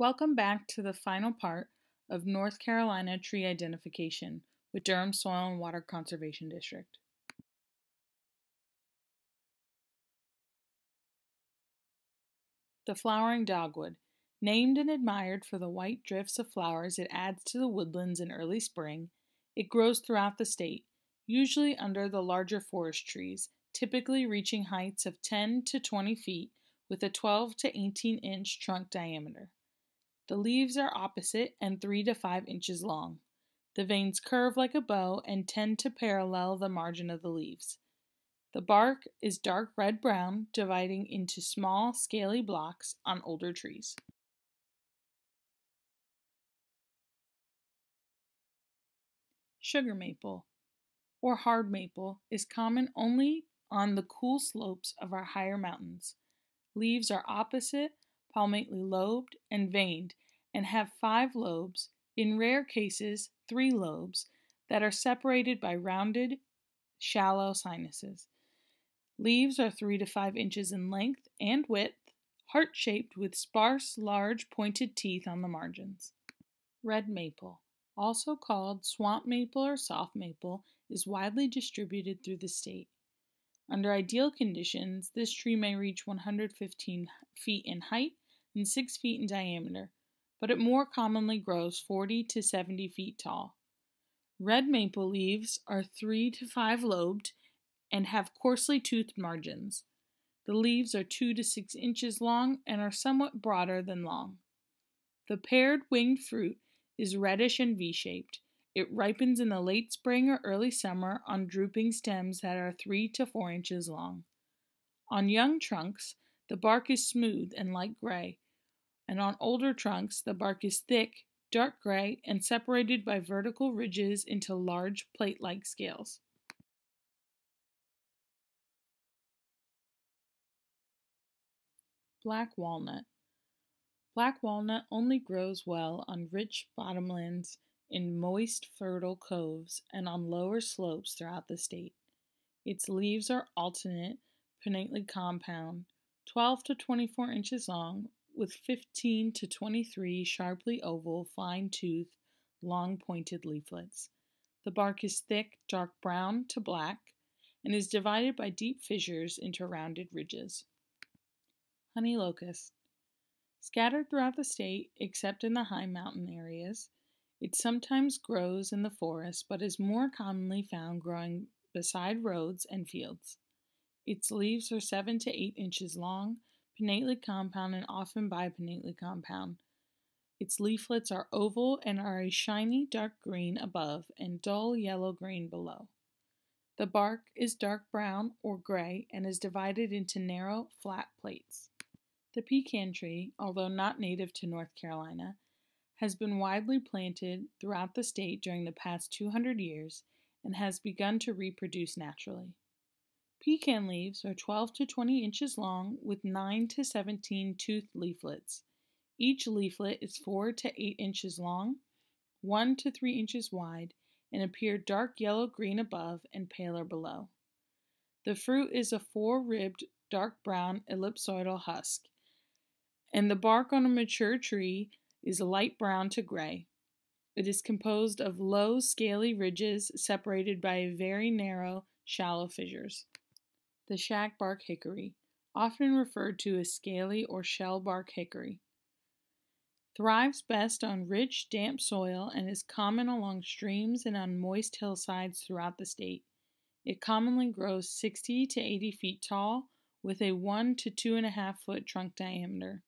Welcome back to the final part of North Carolina tree identification with Durham Soil and Water Conservation District. The flowering dogwood. Named and admired for the white drifts of flowers it adds to the woodlands in early spring, it grows throughout the state, usually under the larger forest trees, typically reaching heights of 10 to 20 feet with a 12 to 18 inch trunk diameter. The leaves are opposite and 3 to 5 inches long. The veins curve like a bow and tend to parallel the margin of the leaves. The bark is dark red brown, dividing into small, scaly blocks on older trees. Sugar maple, or hard maple, is common only on the cool slopes of our higher mountains. Leaves are opposite, palmately lobed, and veined, and have five lobes, in rare cases, three lobes, that are separated by rounded, shallow sinuses. Leaves are three to five inches in length and width, heart shaped with sparse, large, pointed teeth on the margins. Red maple also called swamp maple or soft maple, is widely distributed through the state. Under ideal conditions, this tree may reach 115 feet in height and 6 feet in diameter, but it more commonly grows 40 to 70 feet tall. Red maple leaves are 3 to 5 lobed and have coarsely toothed margins. The leaves are 2 to 6 inches long and are somewhat broader than long. The paired winged fruit is reddish and V-shaped. It ripens in the late spring or early summer on drooping stems that are 3 to 4 inches long. On young trunks, the bark is smooth and light gray, and on older trunks, the bark is thick, dark gray, and separated by vertical ridges into large plate-like scales. Black walnut Black walnut only grows well on rich bottomlands in moist, fertile coves and on lower slopes throughout the state. Its leaves are alternate, pinnately compound, 12 to 24 inches long, with 15 to 23 sharply oval, fine toothed, long pointed leaflets. The bark is thick, dark brown to black, and is divided by deep fissures into rounded ridges. Honey locust. Scattered throughout the state, except in the high mountain areas, it sometimes grows in the forest but is more commonly found growing beside roads and fields. Its leaves are 7 to 8 inches long, pinnately compound, and often bipinnately compound. Its leaflets are oval and are a shiny dark green above and dull yellow green below. The bark is dark brown or gray and is divided into narrow, flat plates. The pecan tree, although not native to North Carolina, has been widely planted throughout the state during the past 200 years and has begun to reproduce naturally. Pecan leaves are 12 to 20 inches long with 9 to 17 toothed leaflets. Each leaflet is 4 to 8 inches long, 1 to 3 inches wide, and appear dark yellow green above and paler below. The fruit is a four ribbed, dark brown ellipsoidal husk and the bark on a mature tree is light brown to gray. It is composed of low, scaly ridges separated by very narrow, shallow fissures. The shagbark hickory, often referred to as scaly or shellbark hickory, thrives best on rich, damp soil and is common along streams and on moist hillsides throughout the state. It commonly grows 60 to 80 feet tall with a 1 to 2.5 foot trunk diameter.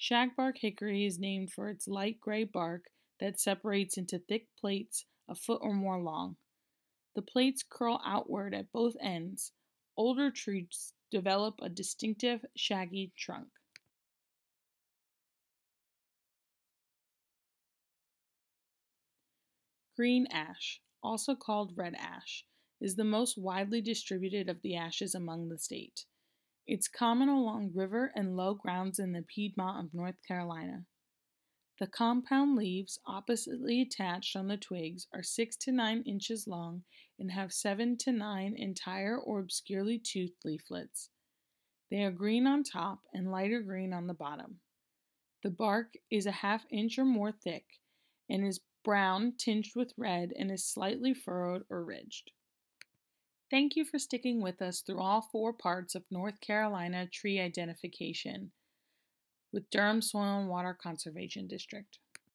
Shagbark hickory is named for its light gray bark that separates into thick plates a foot or more long. The plates curl outward at both ends. Older trees develop a distinctive shaggy trunk. Green ash, also called red ash, is the most widely distributed of the ashes among the state. It's common along river and low grounds in the Piedmont of North Carolina. The compound leaves, oppositely attached on the twigs, are 6 to 9 inches long and have 7 to 9 entire or obscurely toothed leaflets. They are green on top and lighter green on the bottom. The bark is a half inch or more thick and is brown tinged with red and is slightly furrowed or ridged. Thank you for sticking with us through all four parts of North Carolina tree identification with Durham Soil and Water Conservation District.